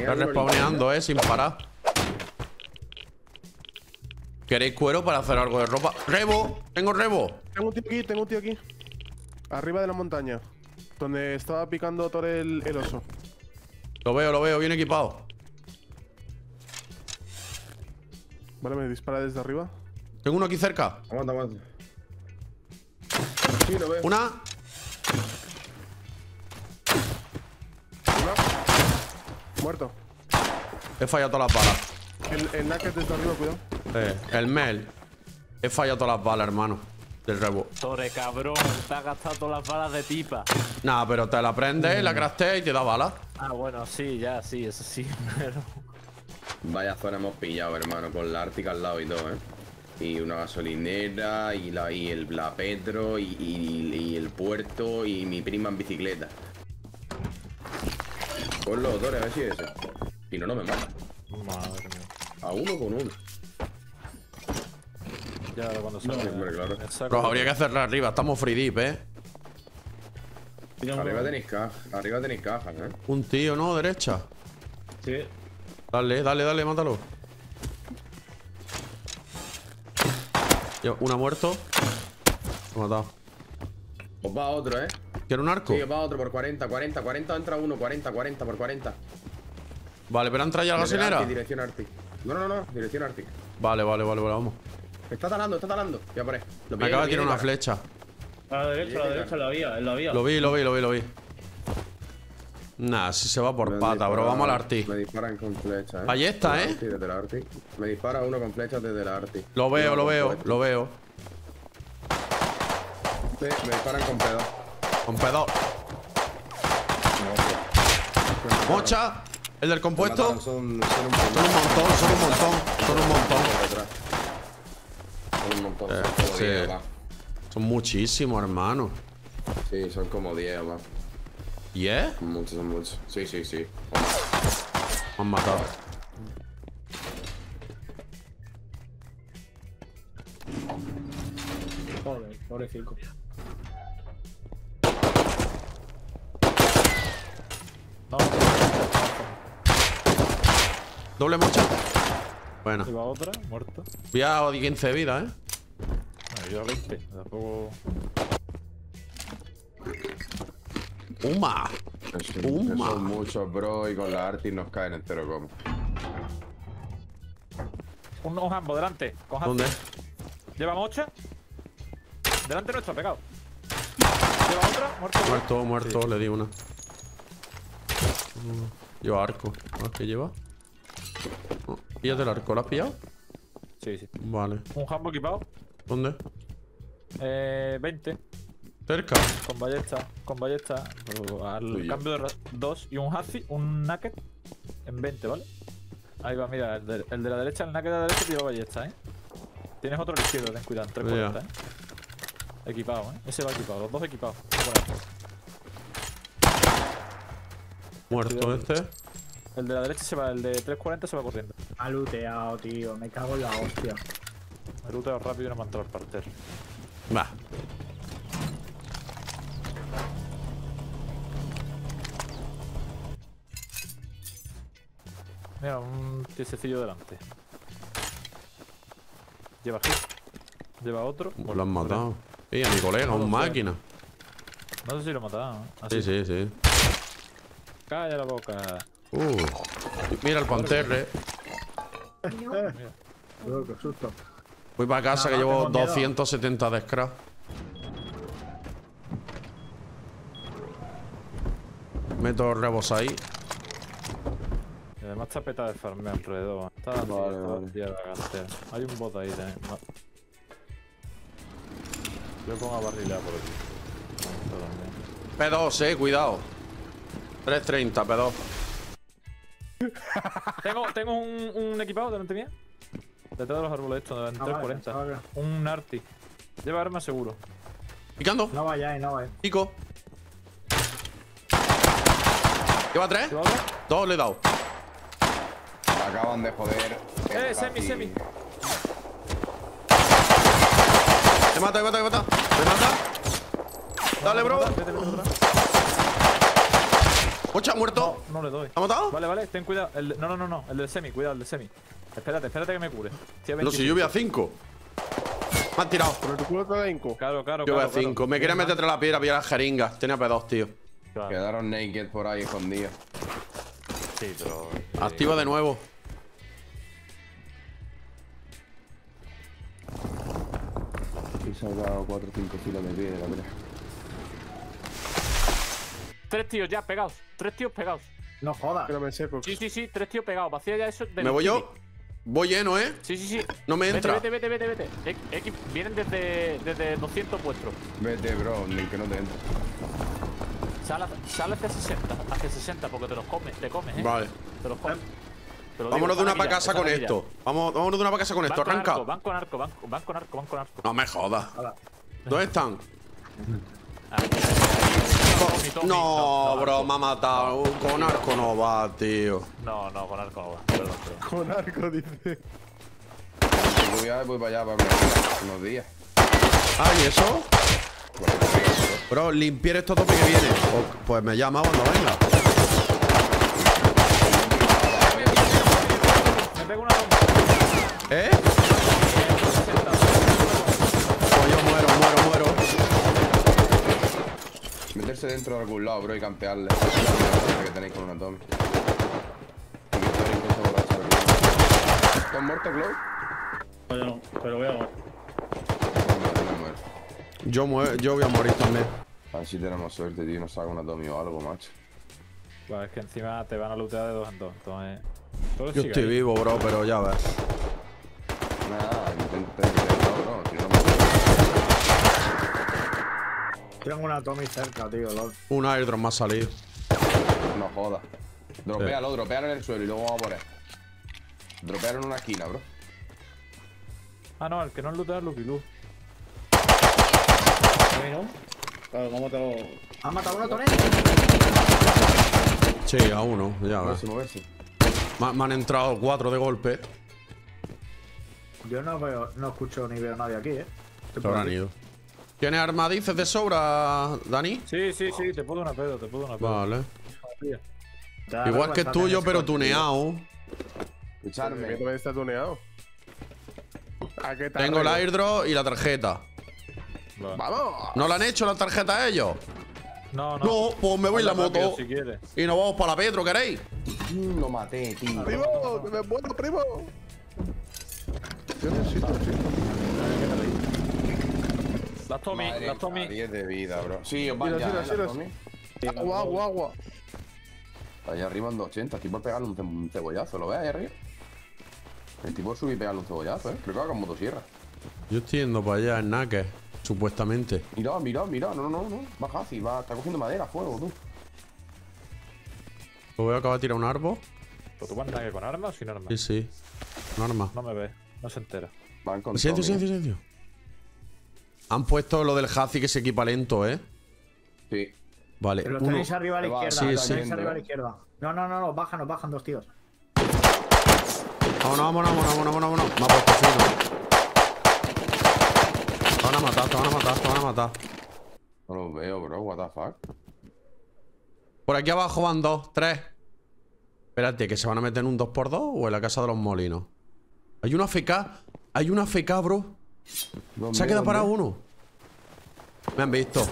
Está respawneando, eh, sin parar. ¿Queréis cuero para hacer algo de ropa? ¡Rebo! ¡Tengo rebo! Tengo un tío aquí, tengo un tío aquí. Arriba de la montaña. Donde estaba picando Thor el, el oso. Lo veo, lo veo, bien equipado. Vale, me dispara desde arriba. Tengo uno aquí cerca. Aguanta, aguanta. Sí, lo veo. Una. Muerto. He fallado todas las balas. El, el Naked desde arriba, cuidado. Eh, el Mel. He fallado todas las balas, hermano. Del rebo. Tore, cabrón, te has gastado todas las balas de pipa. Nah, pero te la prendes, la crafteas y te da balas. Ah, bueno, sí, ya, sí, eso sí, pero... Vaya zona hemos pillado, hermano, con la Ártica al lado y todo, ¿eh? Y una gasolinera, y, la, y el la Petro, y, y- y el puerto, y mi prima en bicicleta. Ponlo, Tore, a ver si es ese. Si no, no me mata. Madre mía. A uno con uno. Ya cuando No, salga... hombre, claro. Pero habría que hacerla arriba. Estamos free deep, eh. Arriba tenéis caja, arriba tenéis cajas, ¿eh? Un tío, ¿no? Derecha. Sí. Dale, dale, dale, mátalo. Yo, una muerto. Lo he matado. Os va otro, ¿eh? ¿Quiere un arco? Sí, va otro por 40, 40, 40 entra uno, 40, 40 por 40. Vale, pero entra ya la gasolinera. Dirección Arctic. No, no, no, dirección Arctic. Vale, vale, vale, vale, vamos. Está talando, está talando. Ya por ahí. Lo Me acaba de tirar una cara. flecha. A la derecha, a la derecha, en la vía, en la vía. Lo vi, lo vi, lo vi, lo vi. Nah, si se va por Me pata, bro. Vamos al arti. Me disparan con flechas, ¿eh? Ahí está, Desde ¿eh? desde la Arctic. Me dispara uno con flechas desde la Arctic. Lo veo, lo veo, lo veo. Sí, me disparan con pedo. Con pedo. Mocha. El del compuesto. Son, son un Son un montón, son un montón. Son un montón. Son un montón. Eh, son como sí. 10, va. Son muchísimos, hermano. Sí, son como 10, va. ¿Y es? Son muchos, son muchos. Sí, sí, sí. Me han matado. Joder, pobrecito. No, Doble mocha. Bueno. iba otra, muerto. Voy a 15 de vida, ¿eh? No, yo a 20, tampoco... ¡Uma! Es que- son muchos, bro, y con la Arctic nos caen entero como. Un, un jambo, delante, con. ¿Dónde? Lleva mocha. Delante nuestro, pegado. Lleva otra, muerto. Muerto, muerto, le di una. Mm, Lleva arco. A ver qué lleva. Píllate el arco, ¿lo has pillado? Sí, sí. Vale. Un jambo equipado. ¿Dónde? Eh, 20. Cerca. Con ballesta. Con ballesta. Al cambio de 2 y un hazi, un naked. En 20, ¿vale? Ahí va, mira, el de, el de la derecha, el naked de la derecha lleva ballesta, ¿eh? Tienes otro a la izquierda, ten cuidado, en 340, Ya. ¿eh? Equipado, ¿eh? Ese va equipado, los dos equipados. Muerto este. El de la derecha se va, el de 340 se va corriendo. Ha looteado, tío. Me cago en la hostia. Me luteo rápido y no me ha entrado el parter. Va. Mira, un tiesecillo delante. Lleva hit. Lleva otro. Lo han matado. Y a mi colega, un máquina. No sé si lo he matado. ¿eh? Ah, Sí, sí, sí. Calla la boca. Uh. Mira el panterre. Bro, qué susto. Voy para casa No, que llevo tengo miedo. 270 de scrap. Meto rebos ahí. Y además está peta de farmeo alrededor. Está dando Vale, el vale. día la cantera. Hay un bot ahí también. Yo pongo a barrilear por aquí. Esto también. P2, eh, cuidado. 330, P2. Tengo, tengo un, un equipado delante mía. Detrás de los árboles estos, en No vaya, 340. no vaya. Un Arti. Lleva arma seguro. Picando. No vayáis, no vayáis. Pico. ¿Lleva tres? ¿Lleva? Dos le he dado. Me acaban de joder. Eh, semi, semi. Te mata, te mata, te mata. Te mata. Dale, bro. Pocha, muerto. No, no le doy. ¿Ha matado? Vale, vale, ten cuidado. El de- no, no, no, no. El del semi, cuidado, el del semi. Espérate, espérate que me cure. Pero si 25. yo voy a 5. Me han tirado. Por tu culo te da inco. Claro, claro, Yo voy a claro, claro. 5. Me quería meter entre la piedra, pillar las jeringas. Tenía P2, tío. Claro. Quedaron naked por ahí escondidos. Sí, pero. Activa de nuevo. Y se ha dado 4 o 5 filas de piedra, mira. Tres tíos ya pegados. Tres tíos pegados. No jodas. Que no me seco. Sí, sí, sí, tres tíos pegados. Vacía ya eso. de ¿Me voy yo? Voy lleno, ¿eh? Sí, sí, sí. No me Vete, entra. Vete, vete, vete, vete. X- X, vienen desde, desde 200 vuestros. Vete, bro, ni que no te entre. Sal, sal hacia 60, hacia 60 porque te los comes, te comes, eh. Vale. Te los comes. Te lo digo, Vámonos de una para casa con esto. Vamos, vámonos de una para casa con Van esto. con Arranca. arco, van con arco, van, van con arco, van con arco. No me jodas. ¿Dónde están? No, no, bro, arco. me ha matado. Con arco no va, tío. No, no, con arco no va. Perdón, perdón. Con arco, dice. Voy, a, voy para allá para ver unos días. Ah, ¿y eso? Bro, limpiar esto tope que viene. Pues me llama cuando venga. Me pego una bomba. ¿Eh? Pues yo muero, muero, muero. Meterse dentro de algún lado, bro, y campearle. que tenéis con una Tommy. ¿Estás muerto, Glow? No, yo no, pero voy a. No, no muero. Yo, yo voy a morir también. A ver si tenemos suerte, tío, y nos saca una Tommy o algo, macho. Pues es que encima te van a lootear de dos en dos. Entonces. Yo estoy ahí. vivo, bro, pero ya ves. Nada, intenta intentarlo, bro. Si no, no Tengo una Tommy cerca, tío. lol. Un airdrop me ha salido. No jodas. Dropealo, dropealo en el suelo y luego vamos a por él. Dropealo en una esquina, bro. Ah, no, el que no es lootear es Lucky Lu. No. Claro, vamos a matarlo. ¿Has matado uno, Tony? Sí, a uno, ya ves. Me, me han entrado cuatro de golpe. Yo no veo, no escucho ni veo a nadie aquí, eh. Se habrán aquí. ido. ¿Tienes armadices de sobra, Dani? Sí, sí, sí, te puedo una pedo, te puedo una pedo. Vale. Ya, Igual que está tuyo, pero tuneado. Que Escucharme. también está tuneado. ¿A qué tal? Tengo el airdrop y la tarjeta. Vale. ¡Vamos! ¿No le han hecho la tarjeta a ellos? No, no. No, pues me voy en la moto. Si quieres. Y nos vamos para la Petro, ¿queréis? Lo maté, tío. ¡Primo! ¡Que me muero, primo! Yo necesito, sí. Las Tommy, Madre las Tommy. mía, 10 de vida, bro. Sí, os van ya, mira, ¿eh, Tommy? Agua, agua, agua. Allá arriba en 280, estoy por pegarle un, ce- un cebollazo, ¿lo ves ahí arriba? Estoy por subir y pegarle un cebollazo, eh. Creo que va con motosierra. Yo estoy yendo para allá en Naked, supuestamente. Mira, mira, mira, no, no, no. Va fácil, va, está cogiendo madera, fuego, tú. Pues voy a acabar de tirar un árbol. ¿Pero tú vas a con armas o sin armas? Sí, sí. Un arma. No me ves, no se entera. Van con Silencio, silencio, silencio. Han puesto lo del Hazi que se equipa lento, ¿eh? Sí. Vale. Pero uno. tenéis arriba a la izquierda. sí, sí. tenéis arriba a la izquierda. No, no, no, no, bajan, bajan dos tíos. Vámonos, vámonos, vámonos, vámonos, vámonos. Me ha puesto fino. Te van a matar, te van a matar, te van a matar. No los veo, bro, what the fuck. Por aquí abajo van dos, tres. Espérate, ¿que se van a meter en un 2x2 o en la casa de los molinos? Hay una FK. Hay una FK, bro. ¿Dónde, Se ha quedado parado uno. Me han visto.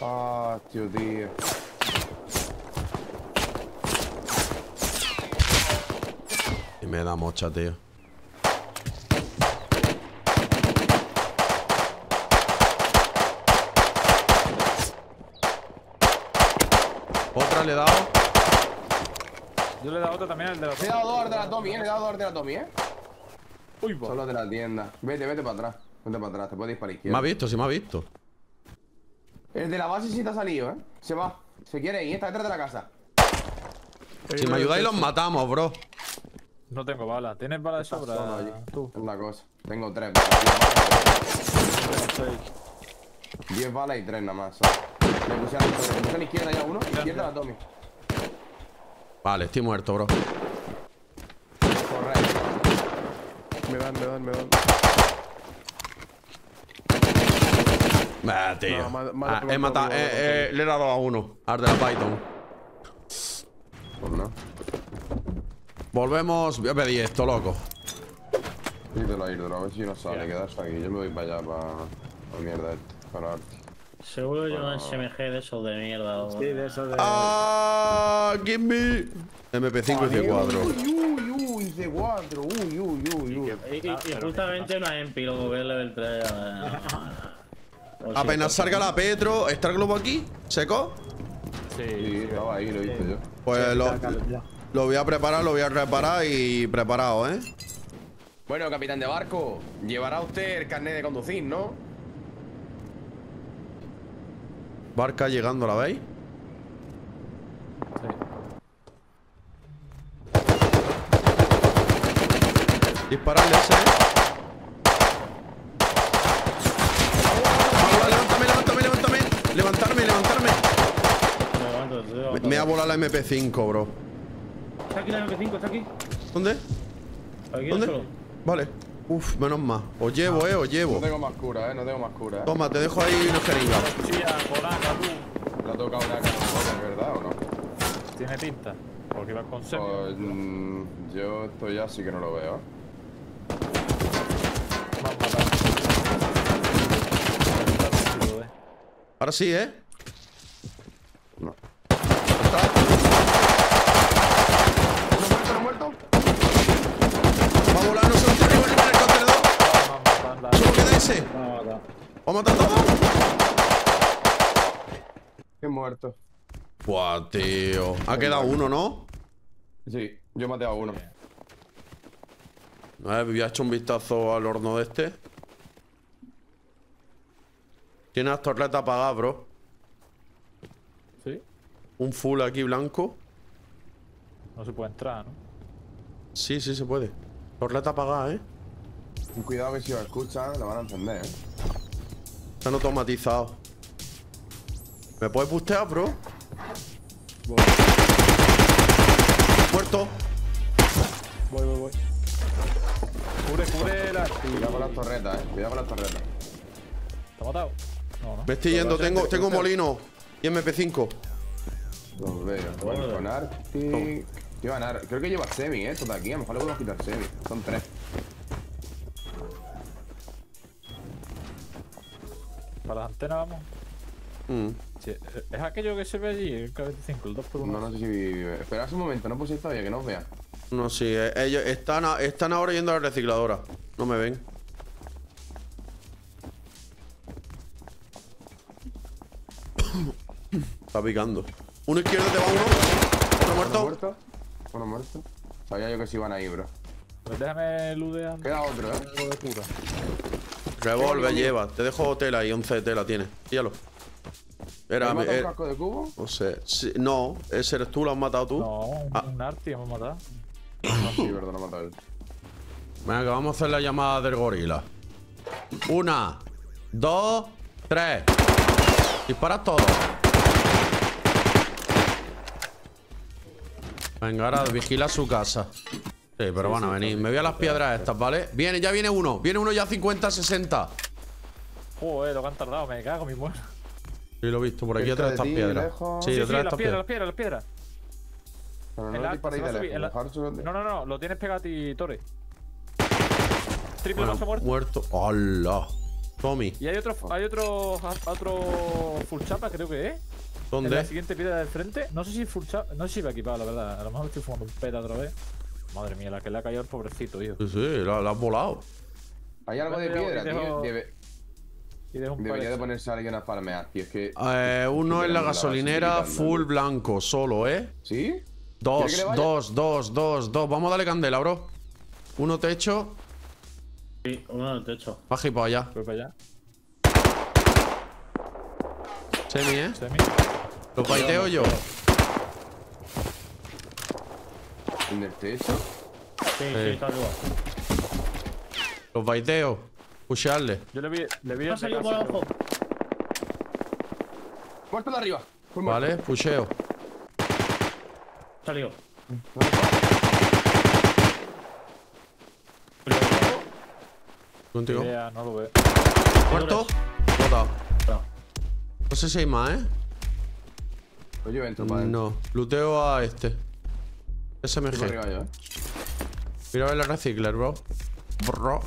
Ah, tío, tío. Y me da mocha, tío. Otra le he dado. Yo le he dado otra también al de la Le he dado dos de la Tommy, eh. Le he dado dos de la Tommy, eh. Uy, va. Los de la tienda. Vete, vete para atrás. Vete para atrás, te puedes ir para la Me ha izquierda. visto, sí me ha visto. El de la base sí te ha salido, eh. Se va. Se quiere ir, está detrás de la casa. Si me ayudáis los matamos, bro. No tengo bala. ¿Tienes bala de Solo sobra? allí. Tú. Es la cosa. Tengo tres balas. Tengo seis. 10 balas y tres nada más. ¿sabes? Le puse a la, le puse a la izquierda ya uno. Izquierda la Tommy. Vale, estoy muerto, bro. Me dan, me dan, me dan. Bah, tío. No, ma- ma- Ah, he matado. ma- eh, eh, le he dado a uno. Al de la Python. ¿no? Volvemos. Voy a pedir esto, loco. Ídolo, ídolo, a ver si no sale, quedarse aquí. Yo me voy para allá, para la mierda esta, para Arti. Seguro yo un SMG de esos de mierda. Sí, de eso de. ¡Ah! ¡Give me! MP5 y C4. Uy, uy, uy, C4, uy, uy, uy, uy. Y, y- y justamente una MP, luego que es level 3. eh, o sí, Apenas salga la Petro, ¿está el globo aquí? ¿Seco? Sí. Sí, estaba ahí, lo he visto yo. Pues lo, lo voy a preparar, lo voy a reparar y preparado, ¿eh? Bueno, capitán de barco, llevará usted el carnet de conducir, ¿no? Barca llegando, ¿la veis? Dispararle ese. Vamos, levántame, levántame, levántame. Levantarme, levantarme. Me ha volado la MP5, bro. Está aquí la MP5, está aquí. ¿Dónde? Aquí ¿Dónde? solo. Vale. Uf, menos más. Os llevo, eh, os No llevo. tengo más cura, eh, no tengo más cura, eh. Toma, te dejo ahí una jeringa. Chía, polaca, tú. Le ha tocado una cara, ¿verdad o no? Tiene pinta. Porque vas con. Pues, mm, yo esto ya sí que no lo veo. Ahora sí, ¿eh? No. ¿Está? ¿No muerto? Va a volar, no se lo tiene en el contenedor. Solo queda ese. No, no, no. ¿Vamos a matar todo? Que muerto. Buah, tío. Ha quedado uno, ¿no? Sí, yo maté a uno. A ver, había hecho un vistazo al horno de este. Tiene las torretas apagadas, bro. Sí. Un full aquí blanco. No se puede entrar, ¿no? Sí, sí se puede. Torreta apagada, ¿eh? Ten Cuidado que si os escuchan, la van a encender, eh. Están automatizados. ¿Me puedes bustear, bro? Muerto. Voy, voy, voy. Cubre, cubre la. Cuidado con las torretas, eh. Cuidado con las torretas. ¿Está matado? No, no. Me estoy yendo. Tengo, tengo molino. Y MP5. Los veo. Bueno, con Arctic. Llevan Ar- Creo que lleva semi, eh. Esto de aquí. A lo mejor le podemos quitar semi. Son tres. Para las antenas vamos. Mm. Sí, es aquello que se ve allí, el K25, el 2x1. No, no sé si vive. Espera un momento, no puse todavía, que no os vea. No, sí. eh, Ellos están, a- están ahora yendo a la recicladora. No me ven. Está picando. Uno izquierdo te va uno. Otro ¿Uno muerto. muerto? Uno muerto. Sabía yo que se iban ahí, bro. Pues déjame ludear Queda otro, eh. Revólver lleva. Te dejo tela ahí, 11 de tela tiene. Píllalo. Era, ¿Has matado eh, un casco de cubo? no sé. Sí, no, ese eres tú, lo has matado tú. No, un, Ah. un Arti hemos matado. Ah, sí, verdad, ha matado él. Venga, vamos a hacer la llamada del gorila. Una, dos, tres. Disparas todo. Venga, ahora vigila su casa. Sí, pero van a venir. Me voy a las piedras estas, ¿vale? Viene, ya viene uno. Viene uno ya 50, 60. Joder, lo que han tardado, me cago mi muerte. Sí, lo he visto por aquí detrás de estas piedras. lejos. Sí, Sí, sí, detrás de las estas piedras, las piedras. piedras, las piedras. Pero El no va de lejos. No, no, no, lo tienes pegado a ti, Torre. Triple Bueno, no se ha muerto. muerto. ¡Hala! Tommy, Y hay otro, hay otro, otro full chapa, creo que es. En la ¿dónde? siguiente piedra del frente. No sé si full chapa, no sé si va equipado, la verdad. A lo mejor estoy fumando un peta otra vez. Madre mía, la que le ha caído al pobrecito, tío. Sí, sí, la, la has volado. Hay algo de piedra, tío. Debe- Debería de ponerse alguien a farmear, tío. Es que. Eh, uno en la gasolinera full blanco, solo, ¿eh? ¿Sí? ¿Quiere Dos, dos, dos, dos, dos. Vamos a darle candela, bro. Uno techo. Sí, uno en el techo. Baja y para allá. Voy para allá. Semi, ¿eh? Semi. Lo paiteo yo. ¿En el techo? Sí, sí, Sí. está arriba. Los baiteo. Pushearle. Yo le vi, le vi Ha salido por abajo. Muerto de arriba. Vale, pusheo. Salió. Contigo. Idea, no lo veo. ¿Muerto? Botado. No. No sé si hay más, ¿eh? Pues yo entro para. No. Luteo a este. SMG. yo, eh. Mira a ver el recicler, bro. Bro.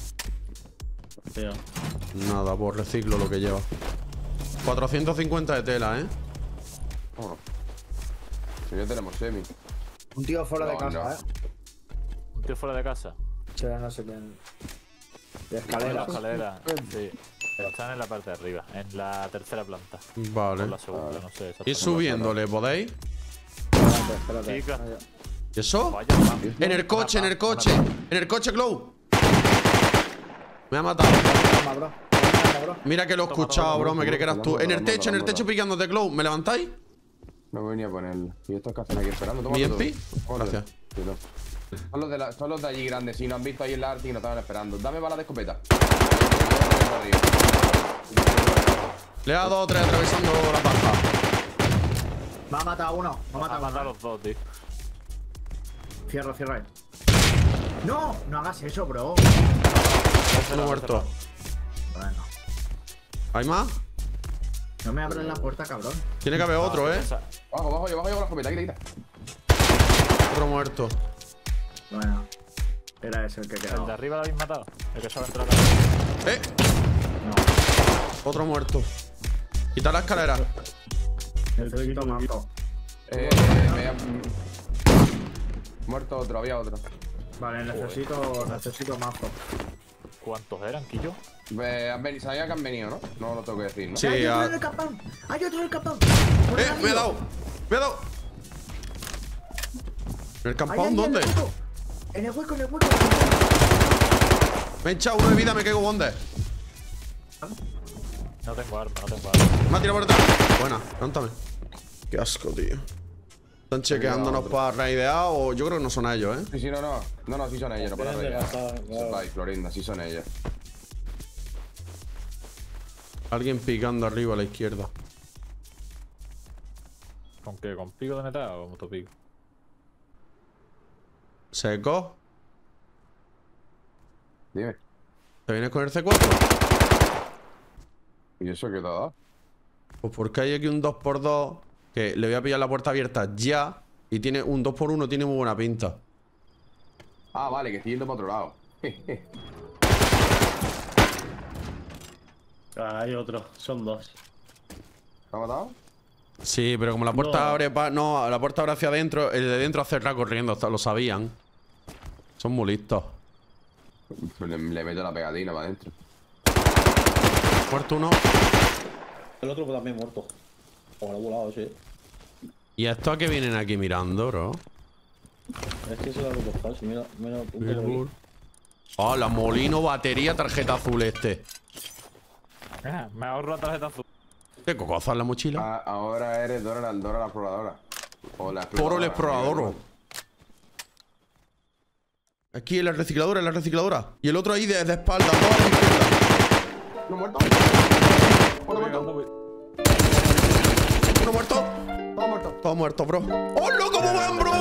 Tío. Nada, pues reciclo lo que lleva. 450 de tela, ¿eh? Vámonos. Si ya tenemos semi. Un tío fuera de casa, no. eh. Un tío fuera de casa. No sé quién. De En la escalera. escalera. Sí. Están en la parte de arriba, en la tercera planta. Vale. la segunda, no sé. Ir subiéndole, ¿podéis? Espérate, espérate. Chica. ¿Y eso? Vaya. En el coche, en el coche. En el coche, Glow. Me ha matado. Mira que lo he escuchado, bro. Me creí que eras tú. En el techo, en el techo picándote, Glow. ¿Me levantáis? No venía a ponerlo. Y estos que hacen aquí esperando. Toma ¿Mi. MP? Gracias. Son los, de la- son los de allí grandes. Si no han visto ahí en la Arctic y no estaban esperando. Dame bala de escopeta. Le he dado tres atravesando la paja. Me ha matado uno. Me ha Ha matado matado a los dos, tío. Cierra, cierra. No, no hagas eso, bro. Uno muerto. Bueno. ¿Hay más? No me abres la puerta, cabrón. Tiene que haber otro, ¿eh? Esa- Bajo, bajo yo, bajo yo con la escopeta. Quita, quita. Otro muerto. Bueno. Era ese el que ¿El de quedaba. arriba lo habéis matado? El que la casa. ¡Eh! No. Otro muerto. Quita la escalera. Necesito mazo. Eh, me ha- Muerto otro, había otro. Vale, necesito, necesito mazo. ¿Cuántos eran, Quillo? Eh, han venido, sabía que han venido, ¿no? No lo tengo que decir, ¿no? Sí, ¡Hay otro a- en el campón! ¡Hay otro en el campón! ¡Eh! ¡Me ha dado! ¡Me ha dado! ¿En el campón dónde? En el hueco, en el hueco. Me he echado uno de vida, me caigo bonde. No tengo arma, no tengo arma. Me ha tirado por detrás. Buena, cántame. Qué asco, tío. Están chequeándonos para raidear o yo creo que no son ellos, ¿eh? Sí, sí, no, no. No, no, sí son ellos, no para. Sepáis, Florinda, sí son ellos. Alguien picando arriba a la izquierda. ¿Con qué? ¿Con pico de metal o con motopico? ¿Seco? Dime. ¿Te vienes con el C4? ¿Y eso qué te ha dado? Pues porque hay aquí un 2x2 que le voy a pillar la puerta abierta ya y tiene un 2x1 tiene muy buena pinta. Ah, vale, que estoy yendo para otro lado. Ah, hay otro, son dos. ¿Te ha matado? Sí, pero como la puerta No. abre pa- no, la puerta abre hacia adentro, el de dentro hace corriendo, hasta lo sabían. Son muy listos. Le, le meto la pegatina para adentro. Muerto uno. El otro también muerto. O ha volado, sí. ¿Y estos a qué vienen aquí mirando, bro? Es que se lo hago falso. Mira, mira, un. Ah, la molino batería tarjeta azul este. Ah, me ahorro la tarjeta azul. ¿Qué cocoza en la mochila? Ah, ahora eres Dora la, Dora la exploradora. O la Poro el explorador. Aquí en la recicladora, en la recicladora. Y el otro ahí de, de espalda, todo a la izquierda. No muerto. Llegando, voy- Uno muerto. Todo muerto. Todo muerto, bro. ¡Hola! ¿Cómo van, bro?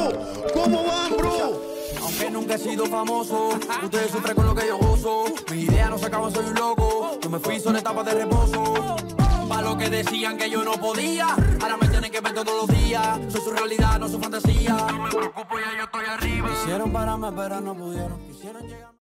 ¿Cómo van, bro? Aunque nunca he sido famoso, ustedes sufren con lo que yo gozo. Mis ideas no se acaban, soy un loco. Yo me fui son etapas de reposo. Pa' lo que decían que yo no podía, ahora me tienen que ver todos los días. Soy su realidad, no su fantasía. No me preocupo, ya yo estoy arriba. Quisieron pararme, pero no pudieron. Quisieron llegar.